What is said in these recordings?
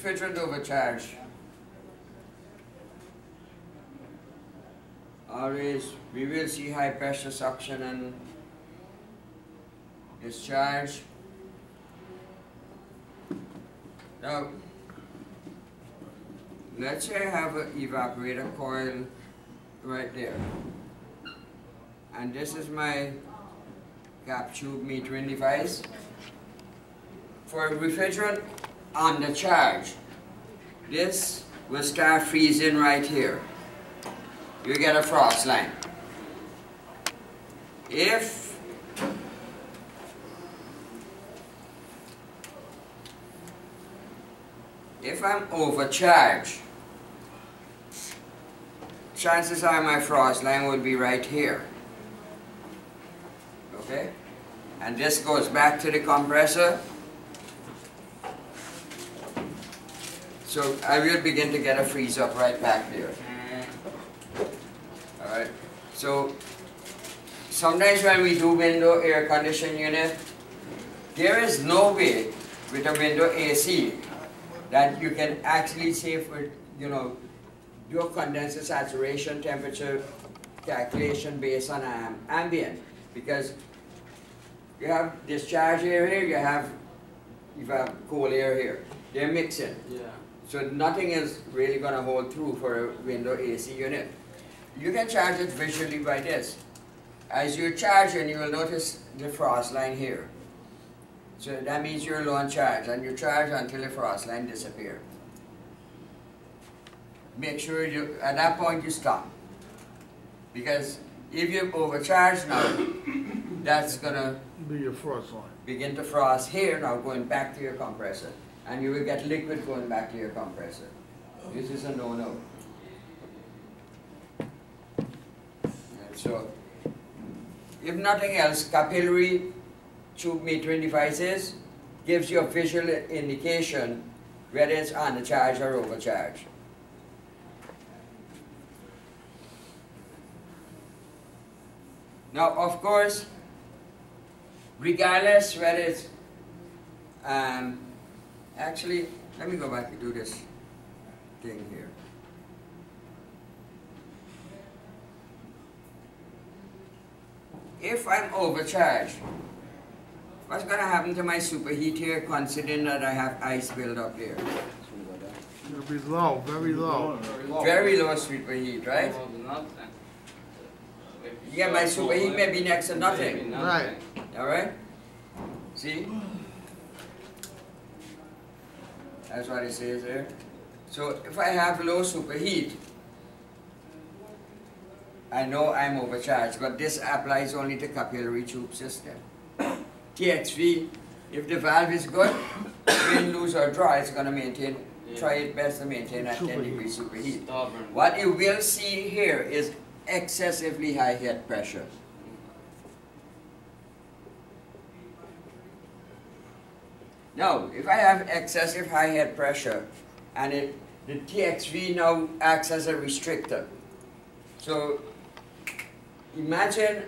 refrigerant overcharge. Always, we will see high pressure suction and discharge. Now, let's say I have an evaporator coil right there. And this is my cap tube metering device. For a refrigerant on the charge, this will start freezing right here. You get a frost line. If if I'm overcharged, chances are my frost line will be right here. Okay? And this goes back to the compressor. So I will begin to get a freeze up right back there. Alright? So sometimes when we do window air condition unit, there is no way with a window AC that you can actually say for, you know, your condenser saturation temperature calculation based on um, ambient because you have discharge air here, you have you have cold air here. They're mixing. Yeah. So nothing is really going to hold through for a window AC unit. You can charge it visually by this. As you're charging, you will notice the frost line here. So that means you're low on charge, and you charge until the frost line disappears. Make sure you, at that point you stop. Because if you overcharge now, that's gonna Be your frost line. begin to frost here now going back to your compressor. And you will get liquid going back to your compressor. This is a no-no. So, if nothing else, capillary tube metering devices gives you a visual indication whether it's undercharge or overcharge. Now, of course, regardless whether it's um, actually let me go back and do this thing here if I'm overcharged what's going to happen to my superheat here considering that I have ice build up here It'll be low, very low. very low superheat right Almost nothing. If you yeah my superheat may be next to nothing Right. all right see that's what it says there so if I have low superheat I know I'm overcharged, but this applies only to capillary tube system. TXV, if the valve is good, win, loose or dry, it's gonna maintain, try its best to maintain at ten Superheat. degree superheat. Stubborn. What you will see here is excessively high head pressure. Now, if I have excessive high head pressure and it, the TXV now acts as a restrictor. So imagine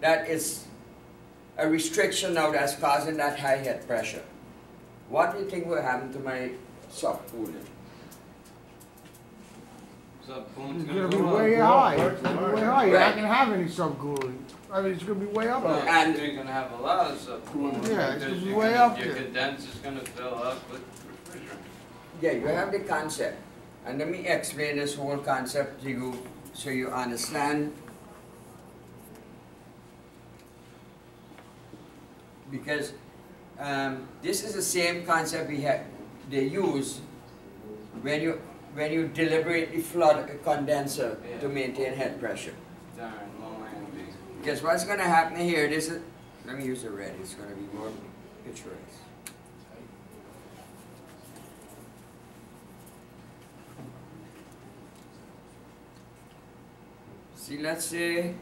that it's a restriction now that's causing that high head pressure. What do you think will happen to my subcooling? Subcooling's It's gonna gonna be go up. way high. It's gonna be way high. You're Right. not gonna have any subcooling. I mean, it's gonna be way up Well, there. And- you're gonna have a lot of subcooling. Yeah, it's because gonna be way gonna- up Your there. condenser's gonna fill up with refrigerant. Yeah, you have the concept. And let me explain this whole concept to you so you understand. Because um, this is the same concept we have, they use when you when you deliberately flood a condenser to maintain head pressure. Darn. Because what's going to happen here, this is, let me use the red, it's going to be more picturesque. See, let's say,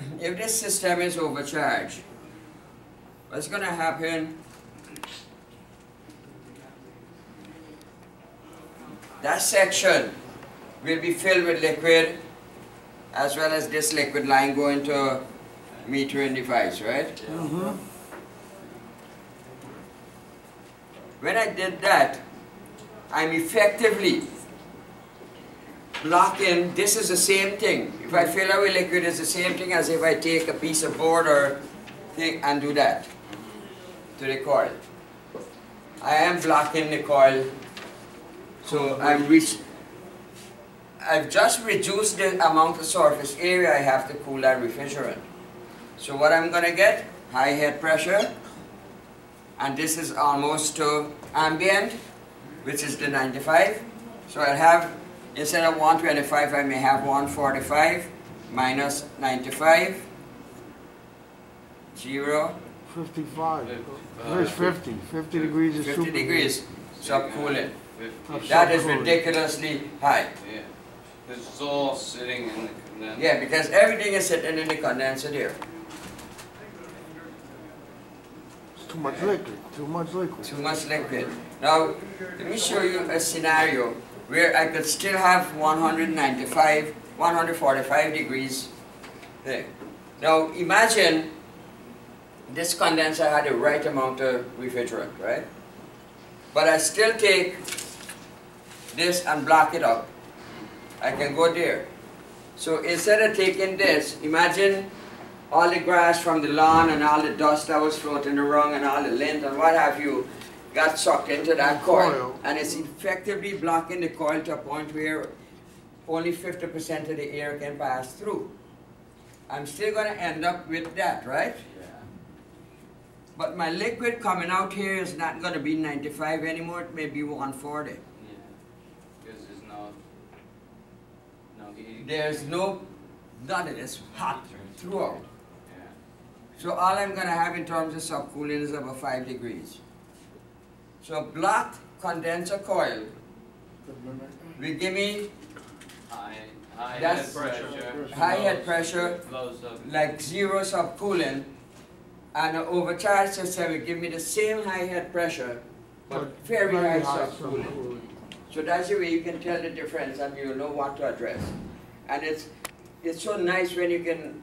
if this system is overcharged, what's going to happen That section will be filled with liquid as well as this liquid line going to metering device, right? Mm-hmm. When I did that, I'm effectively blocking, this is the same thing. If I fill it with liquid, it's the same thing as if I take a piece of board or thing and do that to the coil. I am blocking the coil, so I'm re- I've just reduced the amount of surface area I have to cool that refrigerant. So what I'm gonna get, high head pressure, and this is almost to ambient, which is the 95. So I'll have, instead of 125, I may have 145 minus 95, 0, Fifty-five. Fif- Where's uh, fifty? Fifty degrees is 50 super. degrees subcooling. Fifty, That is ridiculously high. yeah. This is all sitting in the condenser. Yeah, because everything is sitting in the condenser there. It's too much liquid, too much liquid. Too much liquid. Now, let me show you a scenario where I could still have 195, 145 degrees there. Now, imagine this condenser had the right amount of refrigerant, right? But I still take this and block it up. I can go there. So instead of taking this, imagine all the grass from the lawn and all the dust that was floating around and all the lint and what have you got sucked into that coil. Coil. And it's effectively blocking the coil to a point where only 50% of the air can pass through. I'm still going to end up with that, right? Yeah. But my liquid coming out here is not going to be 95 anymore, it may be 140. Yeah. Because there's no, no heat. There's no, none of this hot throughout. Yeah. So all I'm gonna have in terms of subcooling is about five degrees. So blocked condenser coil will give me High, high head That's- pressure. high head low- pressure, sub. like zero subcooling, and an overcharged system will give me the same high head pressure, but very high subcooling. subcooling. So that's the way you can tell the difference and you'll know what to address. And it's, it's so nice when you can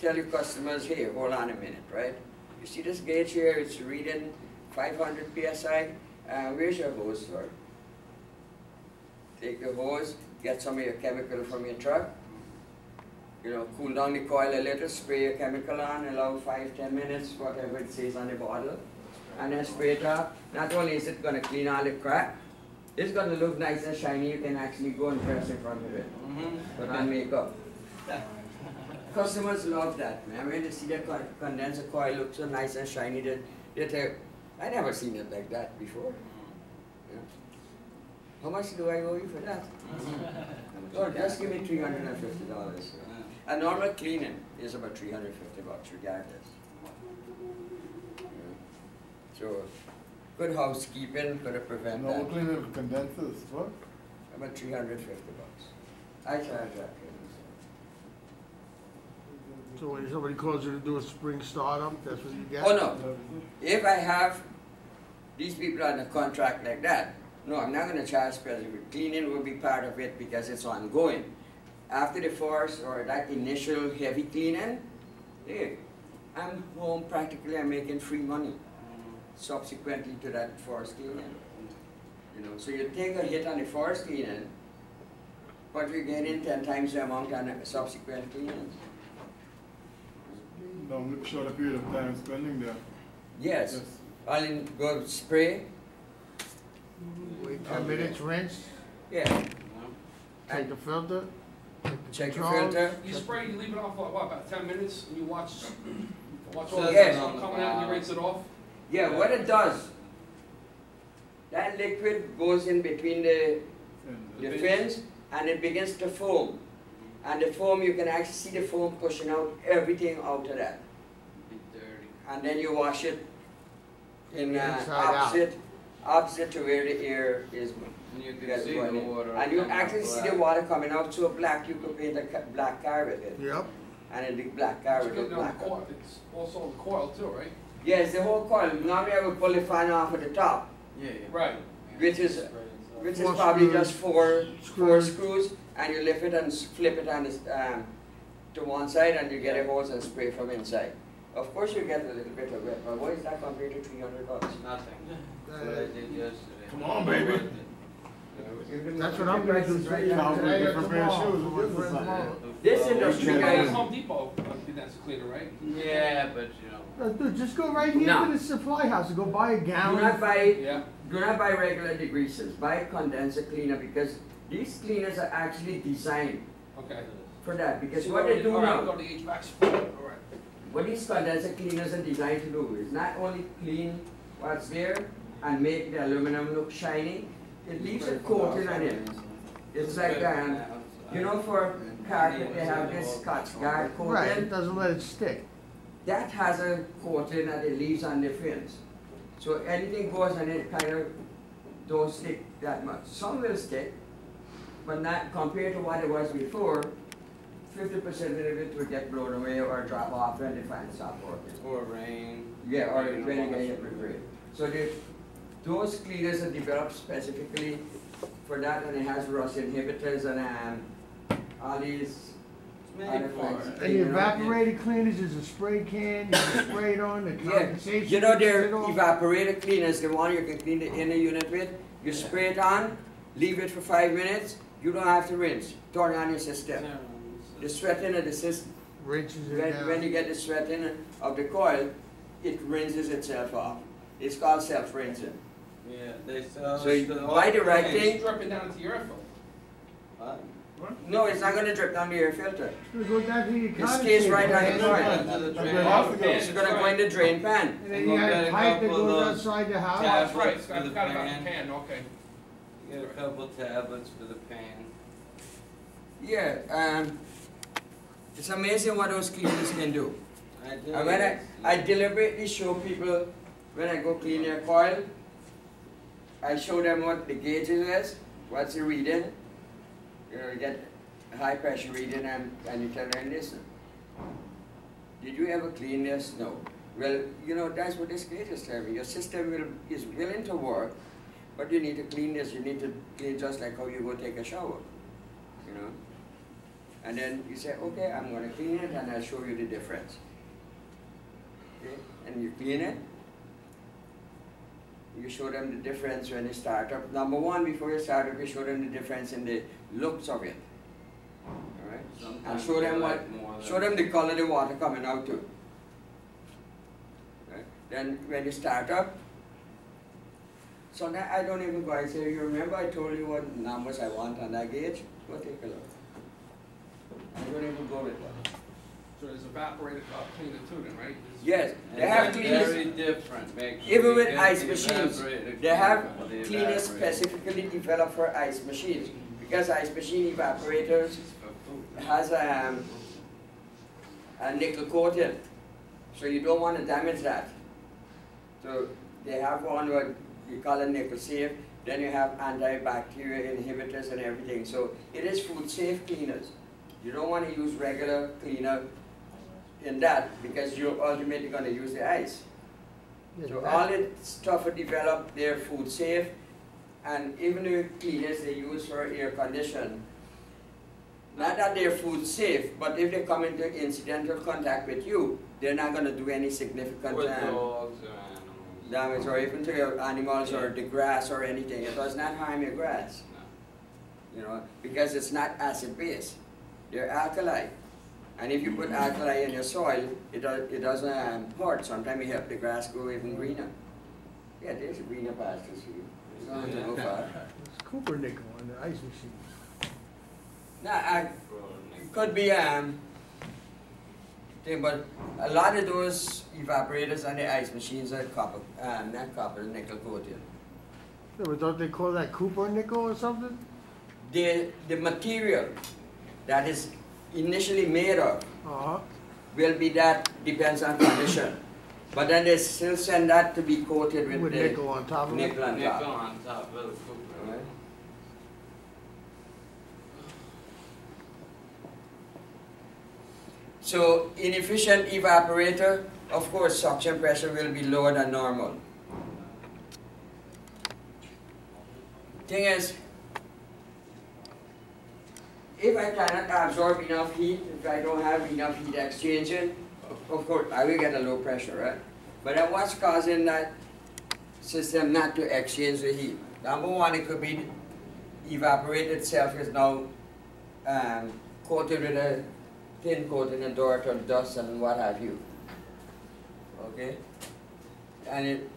tell your customers, hey, hold on a minute, right? You see this gauge here, it's reading 500 PSI. Uh, where's your hose, sir? Take your hose, get some of your chemical from your truck. You know, cool down the coil a little, spray your chemical on, allow five, ten minutes, whatever it says on the bottle. And then spray it up. Not only is it gonna clean all the crap, it's gonna look nice and shiny, you can actually go and press in front of it, Mm-hmm. put on makeup. Customers love that, man, when they see the condenser coil look so nice and shiny, that they tell, I never seen it like that before. Yeah. How much do I owe you for that? Oh, just give me three hundred and fifty dollars. A normal cleaning is about three hundred and fifty bucks regardless. Yeah. So, good housekeeping could have prevented No, we're that. cleaning the condensers, what? About three hundred and fifty bucks. I charge that. So when somebody calls you to do a spring startup, that's what you get? Oh, no. If I have these people on a contract like that, no, I'm not gonna charge specific. Cleaning will be part of it because it's ongoing. After the force or that initial heavy cleaning, hey, I'm home practically, I'm making free money subsequently to that forest cleaning. You know, so you take a hit on the forest cleaning, but you're getting ten times the amount on the subsequent cleanings. No, short a period of time spending there. Yes, all in, go spray, Wait ten minutes, rinse, yeah, take the filter, take the check your filter. You spray, you leave it off, for, what, about ten minutes, and you watch, watch all Says the it stuff on the coming out, and you rinse it off? Yeah, what it does, that liquid goes in between the, the The fins and it begins to foam. And the foam, you can actually see the foam pushing out everything out of that. Be dirty. And then you wash it in uh, Inside out. opposite, opposite to where the air is. And you can see the water. And you coming actually see black. the water coming out so black, you could paint a ca- black car with it. Yep, And then the black car It's would look the blacker. coil, it's also on the coil too, right? Yes, the whole coil, normally I would pull the fan off at the top, Yeah, yeah. Right. which is which is probably screws, just four, four screws. screws, and you lift it and flip it on this, um, to one side and you get a hose and spray from inside. Of course you get a little bit of wet, but what is that compared to three hundred bucks? Nothing. That's what I did yesterday. Come on, baby. That's what I'm gonna do Right today, now. Sounds like a today or different pair of tomorrow. shoes. What's Different the tomorrow. This industry guy- got Home Depot, that's cleaner, right? Yeah, but you know. Uh, dude, just go right here No. to the supply house and go buy a Do gallon. not buy, Yeah. do not buy regular degreasers, buy condenser cleaner because these cleaners are actually designed Okay. for that, because So what they do all right, now, Go to HVAC all right. What these condenser cleaners are designed to do is not only clean what's there and make the aluminum look shiny, it leaves a coating on it. It's like, um, you know, for carpet, they have this Scotchgard coating. Right, it doesn't let it stick. That has a coating that it leaves on the fins. So anything goes and it kind of don't stick that much. Some will stick, but not compared to what it was before. Fifty percent of it will get blown away or drop off when the fan stop working. Or rain. Yeah, or when you get hit with rain. So the, those cleaners are developed specifically for that and it has rust inhibitors and um, all these It's Other made for things. it. And the evaporated cleaners is a spray can, you can spray it on, the Yeah, you know, they're sit off. cleaners, the one you can clean the inner unit with. You spray it on, leave it for five minutes, you don't have to rinse, turn on your system. The sweating of the system, Rinses it when, when you get the sweating of the coil, it rinses itself off. It's called self-rinsing. Yeah, they sell. So it you to the buy the right thing. It's dripping down into your air filter. What? No, it's not gonna drip down the air filter. It's gonna go down to your It stays condensator. right on the coil. Into the That's drain. where it has. It's gonna go in the drain pan. And then you have a pipe that goes outside the house. that's right, Tablets I for the about the pan. pan, okay. You Get a couple tablets for the pan. Yeah, um, it's amazing what those cleaners can do. I. And when I, I deliberately show people, when I go clean their coil, I show them what the gauges is, what's the reading. You know, you get high pressure reading and, and you tell them, listen, did you ever clean this? No. Well, you know, that's what this gauge is telling me. Your system will, is willing to work, but you need to clean this. You need to clean just like how you go take a shower. And then you say, okay, I'm gonna clean it and I'll show you the difference. Okay, and you clean it. You show them the difference when you start up. Number one, before you start up, you show them the difference in the looks of it. Alright? Sometimes show them what- than- Show them the color of the water coming out too. Right? Then when you start up, so now I don't even go, I say, you remember I told you what numbers I want on that gauge? Go take a look. I don't even go with that. So there's evaporated uh, cleaner too then, right? Yes, they And have cleaners. Very different, make sure Even you with get ice the machines, They have cleaner, the cleaners specifically developed for ice machines, because ice machine evaporators It's for food. has a, um, a nickel coating, so you don't wanna damage that. So they have one what you call a nickel safe, then you have antibacterial inhibitors and everything, so it is food safe cleaners. You don't wanna use regular cleaner in that, because you're ultimately gonna use the ice. Yeah, So that- all the stuff are developed, they're food safe, and even the cleaners they use for air condition, not that they're food safe, but if they come into incidental contact with you, they're not gonna do any significant With um, dogs or animals. damage, or even to your animals or the grass or anything, it does not harm your grass, No. you know, because it's not acid base, they're alkali. And if you put alkali in your soil, it does, it doesn't um, hurt, sometimes it help the grass grow even greener. Yeah, there's greener pastures for you, you don't have to go far. It's cupronickel on the ice machine. Nah, I, it could be, um, thing, but a lot of those evaporators on the ice machines are copper, um, not copper, nickel coated. Yeah, but don't they call that cupronickel or something? The, the material that is initially made of Uh-huh. will be that, depends on condition. But then they still send that to be coated with With the nickel on top of it. nickel on Nickel top. on top of the cooper. So inefficient evaporator, of course, suction pressure will be lower than normal. Thing is, if I cannot absorb enough heat, if I don't have enough heat exchanging, of course, I will get a low pressure, right? But then what's causing that system not to exchange the heat? Number one, it could be evaporated itself is now um, coated with a thin coating of dirt or dust and what have you. Okay? And it,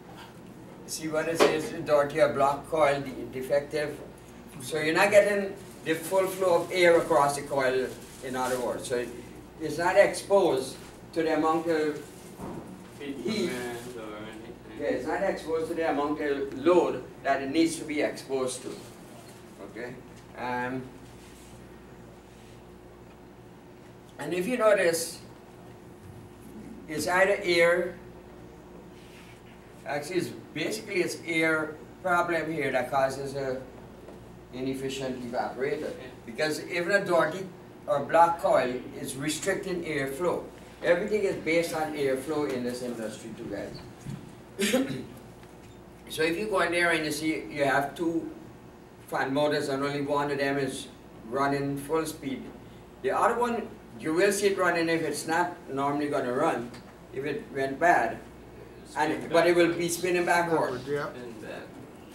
see what it says, dirty or block coil de- defective. So you're not getting the full flow of air across the coil, in other words. So it- it's not exposed to the amount of heat. Yeah, it's not exposed to the amount of load that it needs to be exposed to. Okay? Um, and if you notice, it's either air, actually, it's basically it's air problem here that causes a inefficient evaporator. Because even a dirty or black coil is restricting airflow. Everything is based on airflow in this industry too, guys. So if you go in there and you see you have two fan motors and only one of them is running full speed, the other one you will see it running if it's not normally going to run, if it went bad, and but it will be spinning backward. Yeah.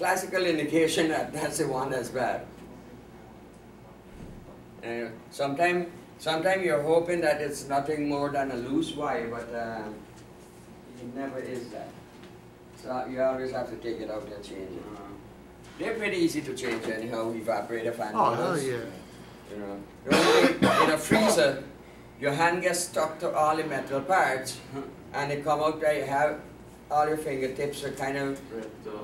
And that. Classical indication that that's the one that's bad. Uh, sometime, sometime you're hoping that it's nothing more than a loose wire, but um, it never is that. So you always have to take it out and change it. They're pretty easy to change anyhow, evaporator fan Oh, hell motors, yeah. You know, the only thing, in a freezer, your hand gets stuck to all the metal parts, and they come out there. You have all your fingertips are kind of, Ripped off.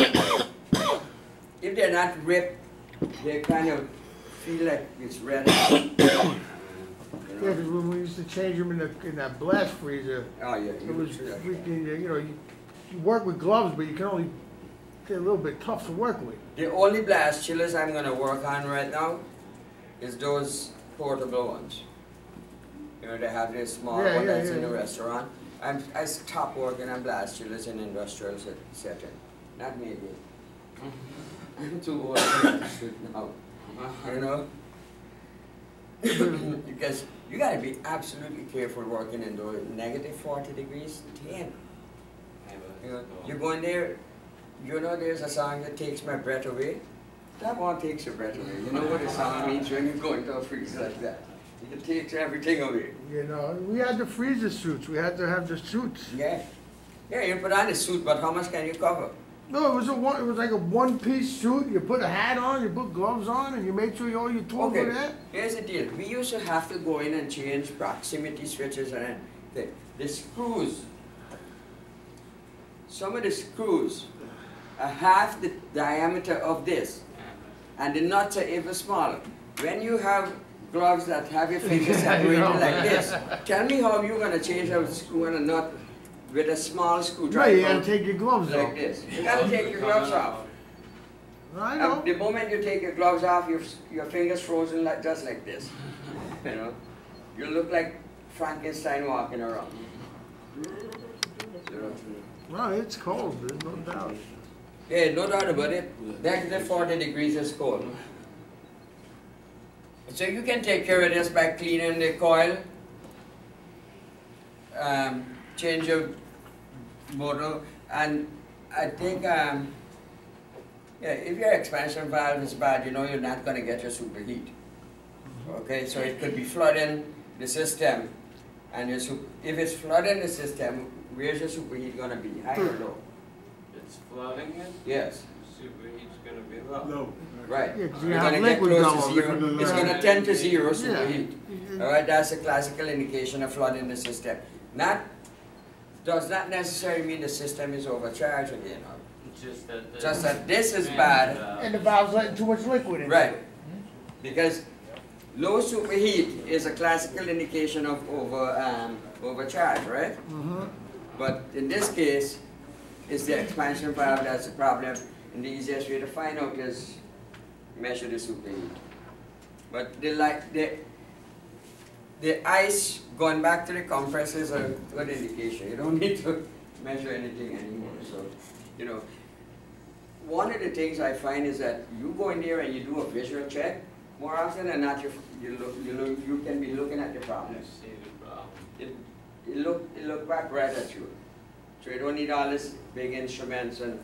if they're not ripped, they kind of feel like it's red. Yeah, because when we used to change them in the, in that blast freezer, Oh yeah, it you was freaking, you know, you, you work with gloves, but you can only, they're a little bit tough to work with. The only blast chillers I'm gonna work on right now is those portable ones. You know, they have this small Yeah, one yeah, that's in yeah, the yeah. restaurant. I'm, I stopped working on blast chillers in industrial set- setting, not maybe. I'm too old for that shit now, you know? Because you gotta be absolutely careful working in those negative forty degrees, ten. You know, you go in there, you know there's a song that takes my breath away. That one takes your breath away. You know what a song means when you go into a freeze like that. It takes everything away. You know, we had the freezer suits, we had to have the suits. Yeah. Yeah, you put on a suit, but how much can you cover? No, it was a one, it was like a one-piece suit, you put a hat on, you put gloves on, and you made sure you all your tools were Okay, there. here's the deal. We used to have to go in and change proximity switches and the, the screws. Some of the screws are half the diameter of this, and the nuts are even smaller. When you have gloves that have your fingers Yeah, I separated like this, tell me how you're gonna change a screw and a nut with a small No, screwdriver you gotta take your gloves like off. this. You gotta take your gloves off. I Um, know. the moment you take your gloves off, your, your fingers frozen like, just like this. You know, you look like Frankenstein walking around. No, it's cold, there's no doubt. Yeah, no doubt about it. Negative 40 degrees is cold. So you can take care of this by cleaning the coil, um, change your motor, and I think, um, yeah, if your expansion valve is bad, you know you're not going to get your superheat. Okay, so it could be flooding the system, and your sup- if it's flooding the system, where's your superheat going to be? High or low? It's flooding it, Yes. superheat's gonna be low. No. Right. Yeah, 'cause you You're have gonna get liquid close to zero. It's gonna tend to zero Yeah. superheat. Alright, that's a classical indication of flooding the system. Not, does not necessarily mean the system is overcharged again. or- It's just that. the- Just that this is bad, And the valve's letting too much liquid in. right? Because low superheat is a classical indication of over, um, overcharge, right? Mm-hmm. But in this case, it's the expansion valve that's the problem, and the easiest way to find out is measure the superheat. But the like the the ice going back to the compressor is a good indication. You don't need to measure anything anymore. So, you know, one of the things I find is that you go in there and you do a visual check, more often than not, you, you look, you look, you can be looking at the problem. See the problem. It, it look, it look back right at you. So you don't need all this big instruments and,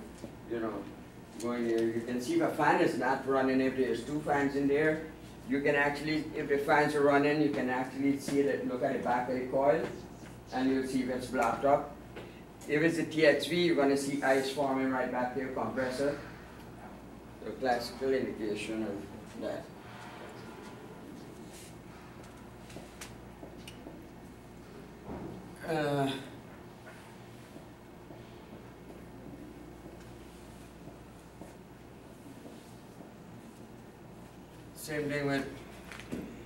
you know, going there. You can see if a fan is not running, if there's two fans in there, you can actually, if the fans are running, you can actually see it, look at the back of the coil, and you'll see if it's blocked up. If it's a TXV, you're gonna see ice forming right back to your compressor. The classical indication of that. Uh, Same thing with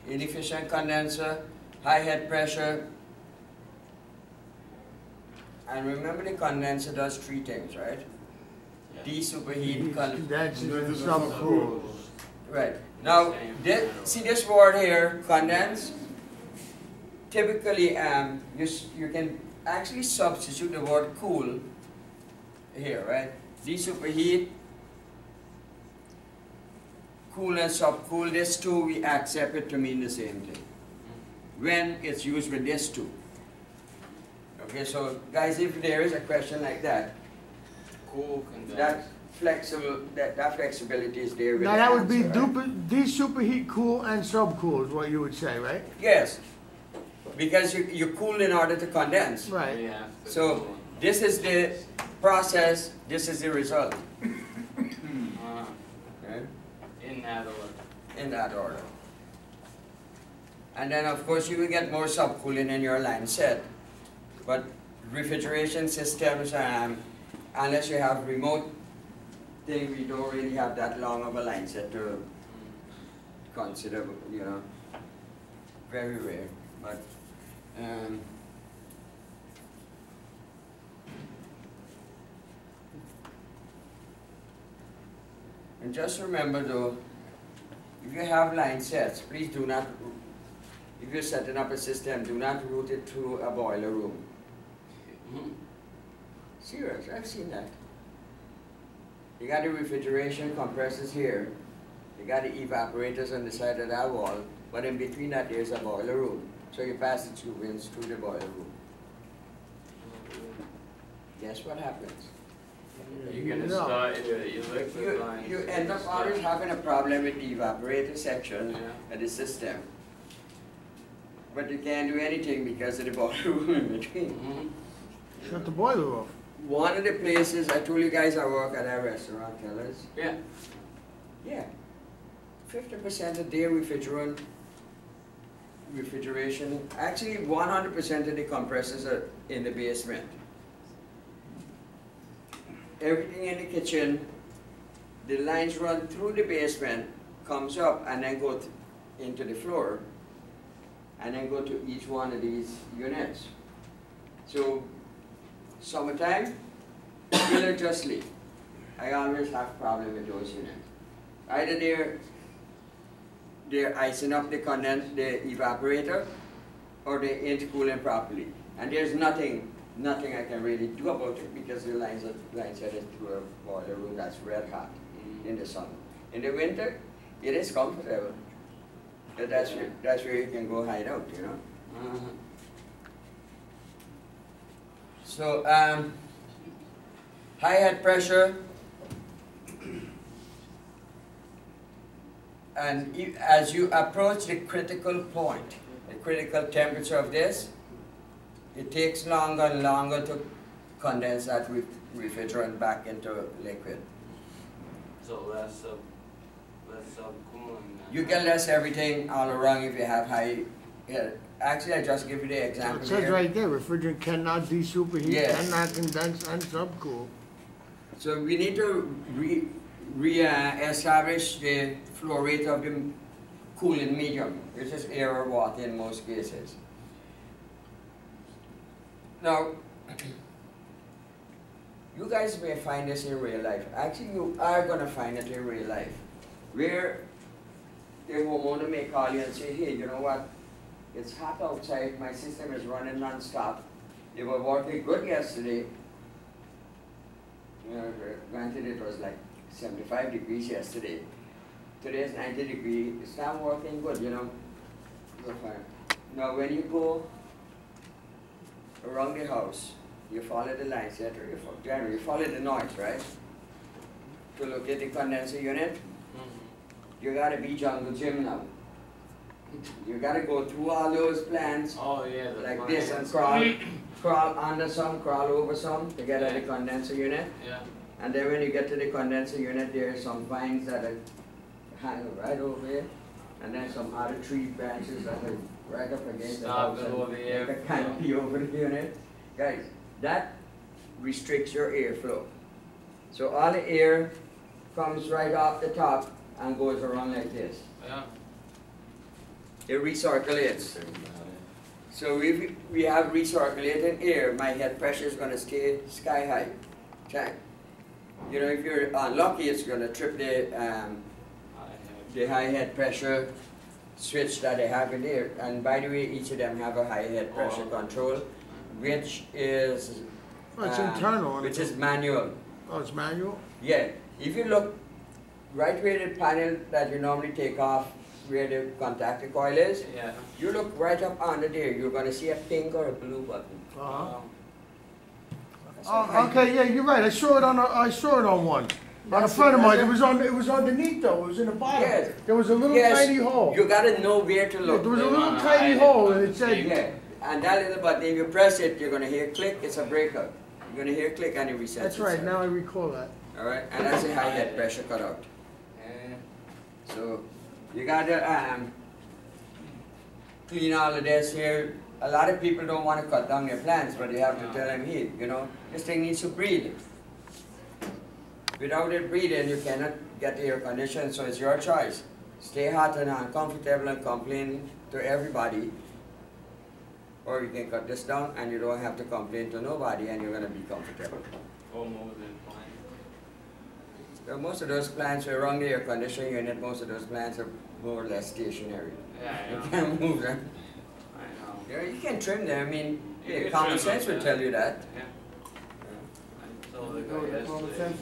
inefficient condenser, high head pressure. And remember the condenser does three things, right? Yeah. De-superheat, con- That's That is some a cool. right. Now, thi- see this word here, condense? Typically, um, you, you can actually substitute the word cool here, right? De-superheat, cool and subcool, this two we accept it to mean the same thing. When it's used with this two. Okay, so guys, if there is a question like that, Cool condenser. that flexible, that, that flexibility is there with Now the that would be answer, right? duper, de-superheat cool and subcool is what you would say, right? Yes, because you, you cool in order to condense. Right. Yeah. So this is the process, this is the result, okay, in that order. in that order. And then of course you will get more subcooling in your line set. But refrigeration systems, um, unless you have remote thing, we don't really have that long of a line set to consider, you know, very rare, but, um, and just remember though, if you have line sets, please do not, if you're setting up a system, do not route it through a boiler room. Mhm. Serious, I've seen that. You got the refrigeration compressors here, you got the evaporators on the side of that wall, but in between that there's a boiler room. So you pass the two winds through the boiler room. Guess what happens? You're gonna No. start your, your liquid You, lines. you end up always having a problem with the evaporator section Yeah. of the system. But you can't do anything because of the boiler room in between. Mhm. Shut the boiler off. One of the places, I told you guys I work at a restaurant, Keller's. Yeah. Yeah. Fifty percent of their refrigerant, refrigeration, actually one hundred percent of the compressors are in the basement. Everything in the kitchen, the lines run through the basement, comes up and then go into the floor, and then go to each one of these units. So, summertime, will just leak. I always have problem with those units. Either they're, they're icing up the condense, the evaporator, or they ain't cooling properly. And there's nothing, nothing I can really do about it because the lines are, headed to a boiler room that's red hot in the summer. In the winter, it is comfortable. But that's where, that's where you can go hide out, you know? Uh-huh. So, um, high head pressure. And as you approach the critical point, the critical temperature of this, it takes longer and longer to condense that re- refrigerant back into liquid. So less of, less of cooling. then. You get less everything all around if you have high, yeah, actually I just give you the So example it says here. right there, refrigerant cannot de-superheat, Yes. cannot condense, and subcool. So we need to re, re, uh, establish the flow rate of the cooling medium, which is air or water in most cases. Now, you guys may find this in real life. Actually, you are gonna find it in real life. Where the homeowner may call you and say, hey, you know what? It's hot outside, my system is running non-stop. They were working good yesterday, you know, granted it was like seventy-five degrees yesterday, today is ninety degrees. it's not working good, you know. Now, when you go around the house, you follow the lines, you, have you fo- generally, you follow the noise, right? To locate the condenser unit, Mhm. you gotta be jungle gym now. You gotta go through all those plants, Oh, yeah, like this and crawl, crawl under some, crawl over some to get at the condenser unit. Yeah, And then when you get to the condenser unit, there are some vines that are hanging right over here. And then some other tree branches that are right up against the Stop house. it over and a canopy over the unit. Guys, that restricts your airflow. So all the air comes right off the top and goes around like this. yeah. It recirculates. So if we have recirculating air, my head pressure is gonna stay sky high. Okay? You know, if you're unlucky, it's gonna trip the, um, the high head pressure switch that they have in there. And by the way, each of them have a high head pressure Oh. control, which is, Oh, it's um, internal. which is manual. Oh, it's manual? Yeah, if you look right where the panel that you normally take off, where the contactor coil is, Yeah. you look right up under there, you're gonna see a pink or a blue button. Uh-huh. Um, That's Oh, okay, yeah, you're right, I saw it on, a- I saw it on one. On a That's friend of mine, it it. was on, it was underneath though, it was in the bottom. Yes. There was a little Yes, tiny hole. You gotta know where to Yeah, look. There was a little wanna tiny hide hole and it said. Yeah, and that little button, if you press it, you're gonna hear click, it's a breaker. You're gonna hear click and it resets that's right, itself. now I recall that. Alright, and that's a high head pressure cutout. yeah. So, you gotta, um, clean all of this here. A lot of people don't wanna cut down their plants, but you have to No. tell them, hey, you know, this thing needs to breathe. Without it breathing, you cannot get the air conditioned, so it's your choice. Stay hot and uncomfortable and complain to everybody. Or you can cut this down and you don't have to complain to nobody and you're gonna be comfortable. Oh, Almost in plan. So most of those plants are the air conditioning unit, most of those plants are more or less stationary. Yeah, You can't move them. I know. You can trim them, I mean, yeah, common sense would tell you that. Yeah. I told the Go guy with the common yesterday. sense.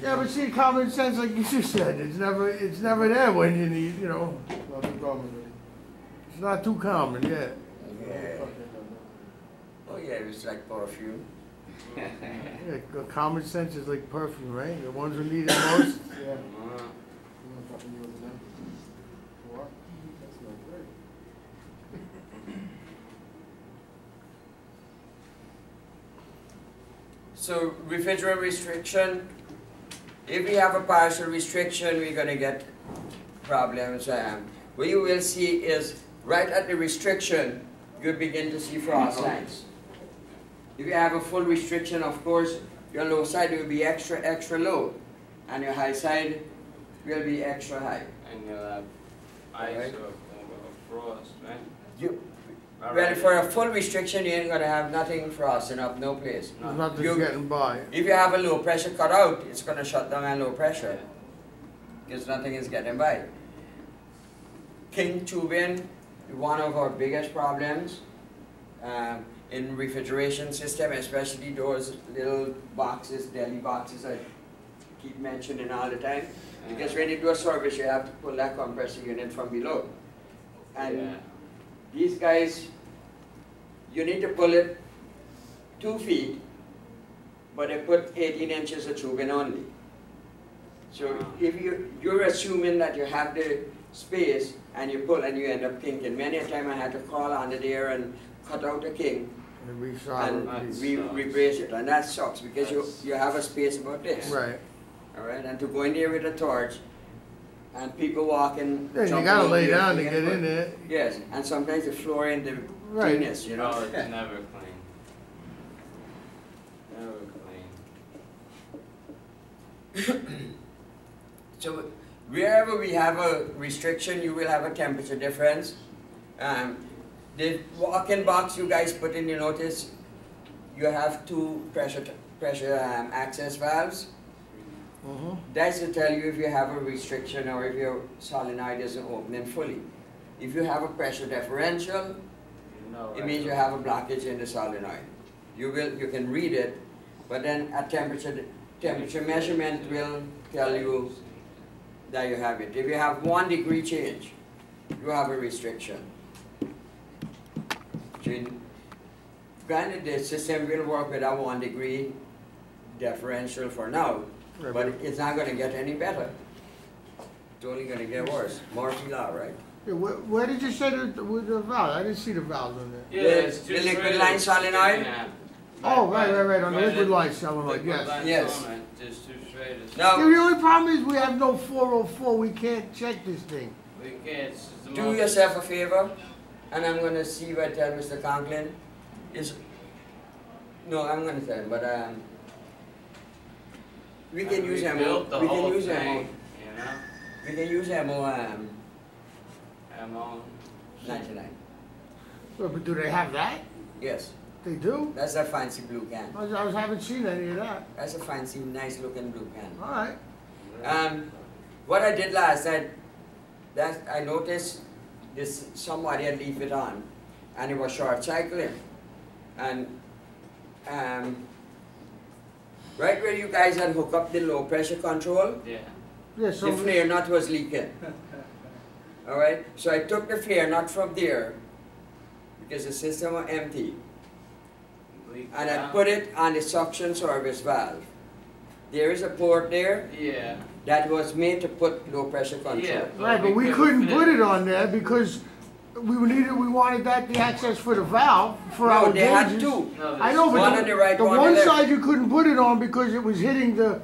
Yeah, but see, common sense, like you just said, it's never, it's never there when you need, you know, Not too common, really. it's not too common, yeah. Yeah. Oh yeah, it's like perfume. Yeah, c- common sense is like perfume, right? The ones who need it most. Yeah. Uh, I'm not fucking using them. What? That's not great. So refrigerant restriction, if we have a partial restriction, we're gonna get problems. Um, what you will see is right at the restriction, you begin to see frost lines. If you have a full restriction, of course, your low side will be extra, extra low, and your high side will be extra high. And you'll have ice Alright. or, or frost, right? You, well, Alright. for a full restriction, you ain't gonna have nothing frosting up, no place. No. There's nothing You- getting by. If you have a low pressure cutout, it's gonna shut down at low pressure. because nothing is getting by. King tubing, one of our biggest problems um, in refrigeration system, especially those little boxes, deli boxes I keep mentioning all the time. Because when you do a service, you have to pull that compressor unit from below. And Yeah. These guys, you need to pull it two feet, but they put 18 inches of tubing only. So if you, you're assuming that you have the space and you pull and you end up kinking. Many a time I had to crawl under there and cut out the king And resolve and that it. re- sucks. rebrace it. And that sucks because you, you have a space about this. Right. All right, and to go in there with a torch and people walking. Then you gotta lay down to get and in there. Yes, and sometimes the floor in the Right. thinness, you know. No, it's never clean. Never clean. So wherever we have a restriction, you will have a temperature difference. Um, the walk-in box you guys put in, you notice, you have two pressure pressure um, access valves. Mm-hmm. That's to tell you if you have a restriction or if your solenoid isn't opening fully. If you have a pressure differential, You know, it means you have a blockage in the solenoid. You will, you can read it, but then a temperature, temperature measurement will tell you that you have it. If you have one degree change, you have a restriction. Granted, the system will work with a one degree differential for now, Right, but it's not gonna get any better. It's only gonna get worse. Murphy law, right? Yeah, where, where did you say the, with the valve? I didn't see the valve on there. Yeah, The- it's two the liquid line solenoid? Oh, right, right, right, on the Right, liquid it- line solenoid, liquid yes. Yes. solenoid, Just two threaded. Yeah, the only problem is we have no four oh four, we can't check this thing. We can't, it's just the do yourself a favor, and I'm gonna see what I tell Mr. Conklin, is, no, I'm gonna tell him, but, um, we can use MO, rebuilt the we can use thing, MO, You know, we can use MO, um, MO, ninety-nine, Well, But do they have that? yes, They do? that's a fancy blue can, I was- I was- haven't seen any of that. that's a fancy, nice looking blue can. All right. Um, what I did last night, that I noticed this somebody had leave it on, and it was short cycling, and um, right where you guys had hooked up the low pressure control, yeah. Yeah, the so, flare nut was leaking. All right, so I took the flare nut from there because the system was empty, and I put it on the suction service valve. There is a port there Yeah, that was made to put low pressure control. yeah. right, but we couldn't put it on there because we needed, we wanted that, the access for the valve, for No, our they had gauges. two. No, I know, One but on the, the right, the one on one the left. side you couldn't put it on because it was hitting the,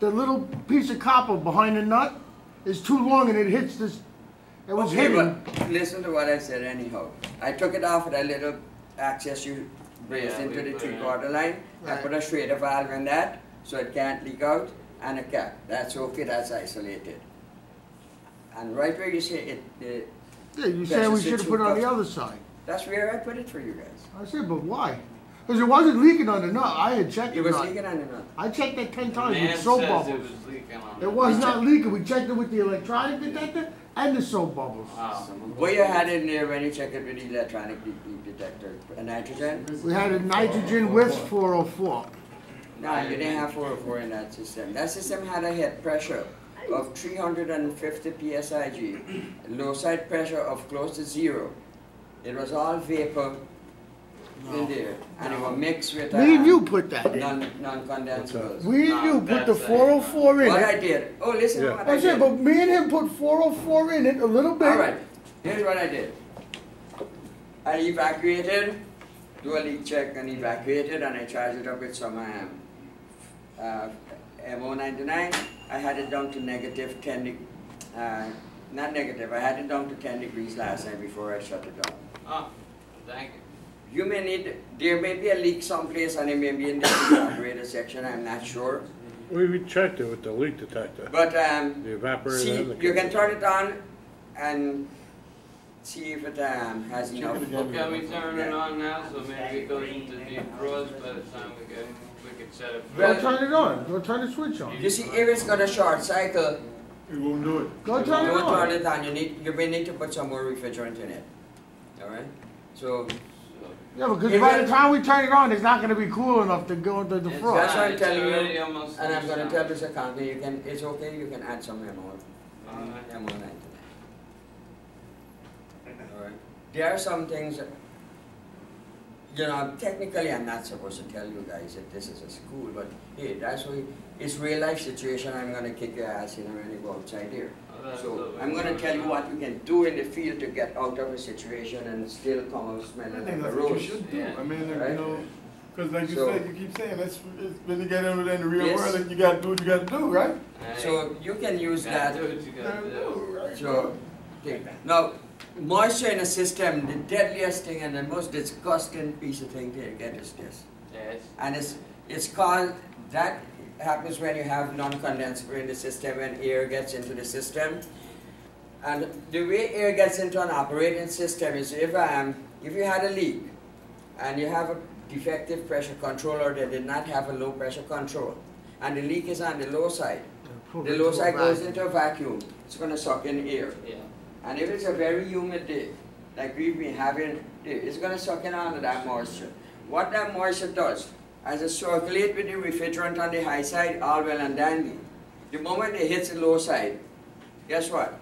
the little piece of copper behind the nut is too long and it hits this, it was Okay, hitting. but listen to what I said anyhow. I took it off with a little access you raised Yeah, into we the put three quarter line. I Right. put a Schrader valve in that so it can't leak out and a cap. That's okay, that's isolated. And right where you say it, the, Yeah, you said we should have put it on the other side. that's where I put it for you guys. I said, but why? Because it wasn't leaking on the nut. I had checked It the was nut. leaking on the nut. I checked that ten times man with soap bubbles. it was leaking on. It was not leaking. We checked it with the electronic detector and the soap bubbles. Wow. What you had in there when you checked it with the electronic leak leak detector? A nitrogen? We had a nitrogen with 404. No, you didn't have 404 in that system. That system had a head pressure of 350 psig, low side pressure of close to zero. It was all vapor in there, and it was mixed with uh, Me and you put that in. non non-condensables. We and you put the 404 in What. I did, oh listen to Yeah. what I I said, did. but me and him put 404 in it, a little bit. All right, here's what I did. I evacuated, do a leak check and evacuated, and I charged it up with some um, uh, MO99. I had it down to negative 10, de- uh, not negative, I had it down to 10 degrees last night before I shut it down. Oh, thank you. You may need, there may be a leak someplace and it may be in the evaporator section, I'm not sure. We, we checked it with the leak detector, But um, the evaporator See, and the. you can turn it on and see if it um, has enough. it again. Can we turn it on now, so maybe it goes into deep defrost by the time we get, we can set it. Go turn it on. Go turn the switch on. You see, if it's got a short cycle, We won't do it. Go turn it don't turn on. it on. You need, you may need to put some more refrigerant in it. All right. So Yeah, because by the time we turn it on, it's not gonna be cool enough to go into the It's frost. That's what I'm telling you. and I'm gonna now. tell Mr. Conklin, you can. It's okay. You can add some MO. Alright. MO ninety All right. There are some things that. You know, technically, I'm not supposed to tell you guys that this is a school, but hey, that's why it's real life situation. I'm gonna kick your ass in when you go outside here. Oh, So I'm gonna tell you what you can do in the field to get out of a situation and still come out I smelling think like a that's what you rose. should do. Yeah. I mean, you Right. know, because like you So- said, you keep saying, that's, it's, when you get out there in the real Yes. world, like, you gotta do what you gotta do, right? Hey, So you can use gotta that. do what you gotta Gotta do. do, right? So, okay. now, moisture in a system, the deadliest thing and the most disgusting piece of thing to get is this. Yes. And it's, it's called, that happens when you have non-condenser in the system and air gets into the system. And the way air gets into an operating system is if, um, if you had a leak and you have a defective pressure controller that did not have a low pressure control, and the leak is on the low side, the low side goes into a vacuum, it's gonna suck in air. Yeah. And if it's a very humid day, like we've been having, it's gonna suck in all of that moisture. What that moisture does, as it circulates with the refrigerant on the high side, all well and dandy. The moment it hits the low side, guess what?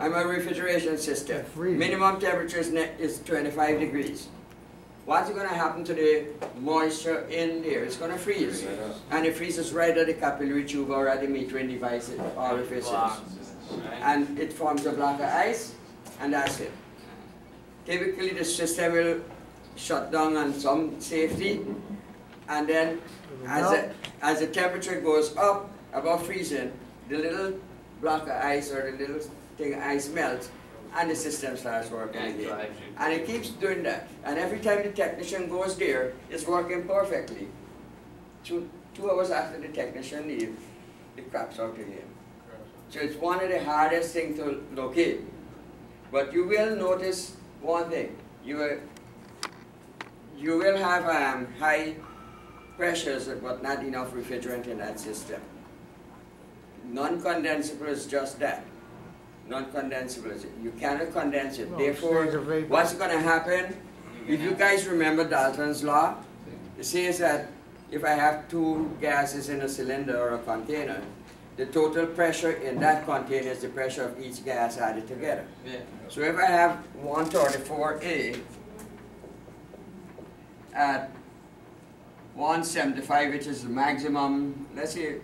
I'm a refrigeration system. Minimum temperature is, is 25 degrees. What's gonna happen to the moisture in there? It's gonna freeze. And it freezes right at the capillary tube or at the metering device orifices. And it forms a block of ice, and that's it. Typically, the system will shut down on some safety, and then as the, as the temperature goes up above freezing, the little block of ice or the little thing of ice melts, and the system starts working And again. And it keeps doing that. And every time the technician goes there, it's working perfectly. Two, two hours after the technician leaves, it craps out again. So it's one of the hardest things to locate. But you will notice one thing. You will, you will have um, high pressures but not enough refrigerant in that system. Non-condensable is just that. Non-condensable is you cannot condense it. No, Therefore, stays a vapor. what's going to happen? If you guys remember Dalton's law, it says that if I have two gases in a cylinder or a container, the total pressure in that container is the pressure of each gas added together. Yeah. So if I have 134A at 175, which is the maximum, let's say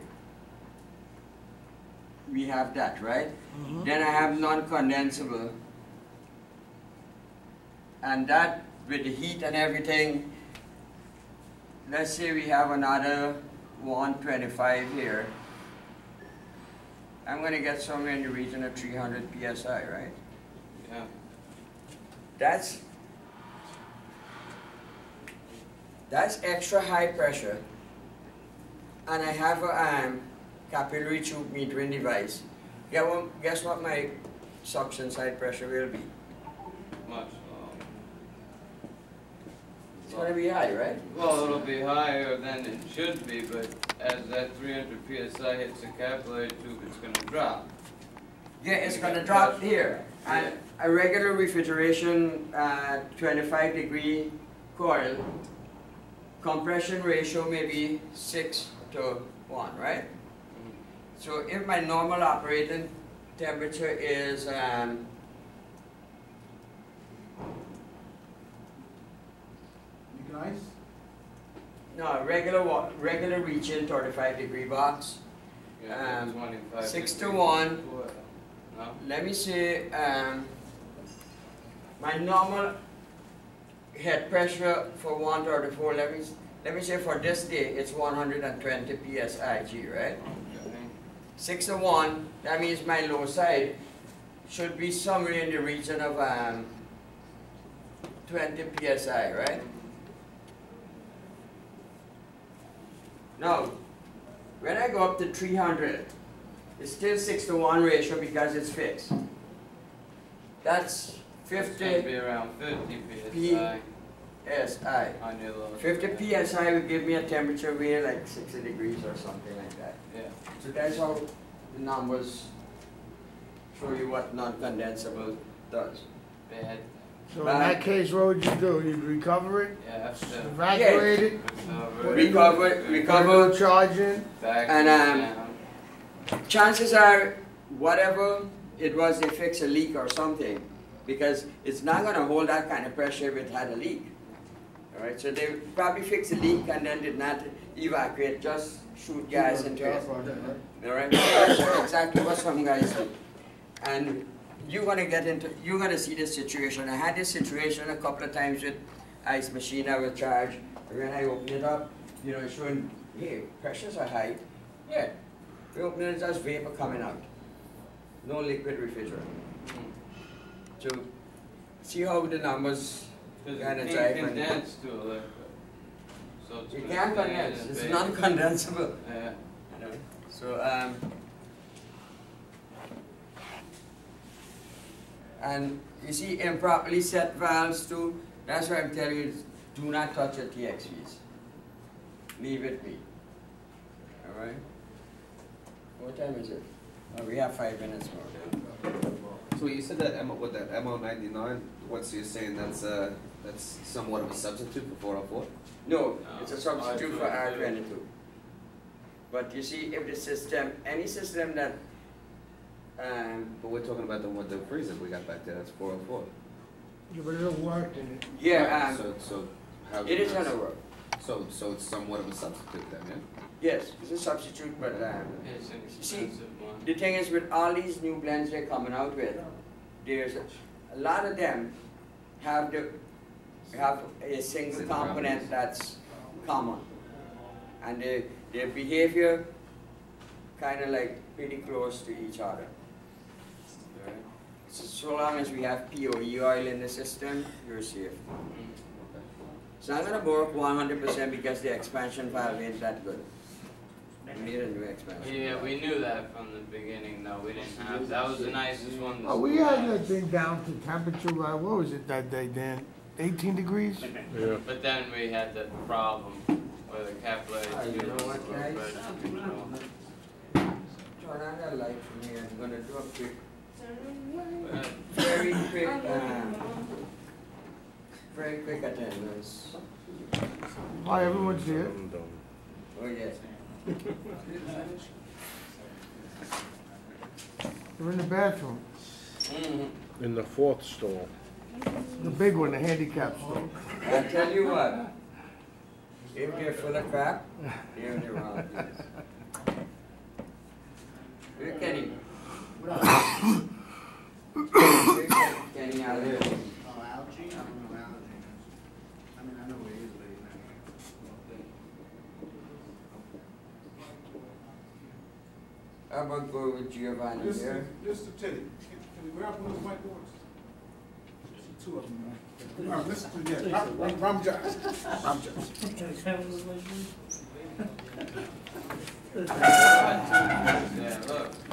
we have that, right? Mm-hmm. Then I have non-condensable. And that, with the heat and everything, let's say we have another 125 here. I'm gonna get somewhere in the region of 300 PSI, right? Yeah. That's that's extra high pressure. And I have a um, capillary tube metering device. Guess what, guess what my suction side pressure will be? Much. um, It's gonna be high, right? Well, it'll be higher than it should be, but as that three hundred PSI hits the capillary tube, it's gonna drop. Yeah, it's gonna drop here. And a regular refrigeration, uh, 25 degree coil, compression ratio may be 6 to 1, right? So if my normal operating temperature is um, You can ice? no regular wa- regular reaching 35 degree box, Yeah, Um, twenty-five. six to one. No? let me see. um, my normal head pressure for 134. Let me let me say for this day it's 120 psi G, right? Okay. Six to one. That means my low side should be somewhere in the region of um, 20 psi, right? Now, when I go up to 300, it's still six to one ratio because it's fixed. That's It's gonna be around fifty PSI psi. on your 50 psi would give me a temperature way like 60 degrees or something like that. Yeah. So that's how the numbers show you what non-condensable does. Bad. So in that case, what would you do? You'd recover it, Yeah, after. evacuate it, Recover. Recover, put recover. a charge in? Back And, um, down. Chances are, whatever it was, they fix a leak or something, because it's not gonna hold that kind of pressure if it had a leak. Alright, so they probably fixed a leak and then did not evacuate, just shoot gas into it. Gas right there, right? Alright, that's exactly what some guys do. And you're gonna get into, you're gonna see this situation. I had this situation a couple of times with ice machine I was charged. When I opened it up, you know, it's showing, hey, pressures are high. Yeah, we open it, just vapor coming out. No liquid refrigerant. So, see how the numbers, Kinda it can't condense to a liquid. So it's you can't condense, it's non-condensable. Yeah. So, um, and you see improperly set valves too, that's why I'm telling you, do not touch your TXVs. Leave it be. Alright? What time is it? Oh, we have five minutes more. So you said that M, what that MO ninety nine, what's you're saying that's uh that's somewhat of a substitute for four oh four? No, it's a substitute for R22. But you see, if the system, any system that Um, But we're talking about the one, the freezer we got back there, that's four oh four. Yeah, but it'll work in it. yeah, um, So, so how's it is not- gonna work. So, so it's somewhat of a substitute then, yeah? Yes, it's a substitute, but um, It's an See, one. the thing is with all these new blends they're coming out with, there's a, a lot of them have the have a single Single component that's common, and they, their behavior kind of like pretty close to each other. Alright? So, so long as we have POE oil in the system, you're safe. It's not gonna work one hundred percent because the expansion valve ain't that good. We need a new expansion. Yeah, we knew that from the beginning, though, we didn't have, that was the nicest one. Oh, we had that thing down to temperature, uh, what was it that day, Dan? Eighteen degrees? Yeah. But then we had the problem where the capillary Ah, you know what, guys? pressure control. John, I got a light from here, I'm gonna do a quick, But very quick, um, very quick attendance. Hi, everyone's here. I'm done. Oh, yes. They're in the bathroom. In the fourth stall. the big one, the handicap stall. I tell you what, if they're full of crap, they're in the wrong place. Where Kenny? Where Kenny out here? Oh, algae? I don't know algae. I mean, I know what it is, but it's How about go with Giovanni here? Mr. Teddy, can can we grab one of those whiteboards? Two of them, man. All right, listen to, yeah, Ram- Ram- Ram Johnson. Ram Johnson. Yeah, look.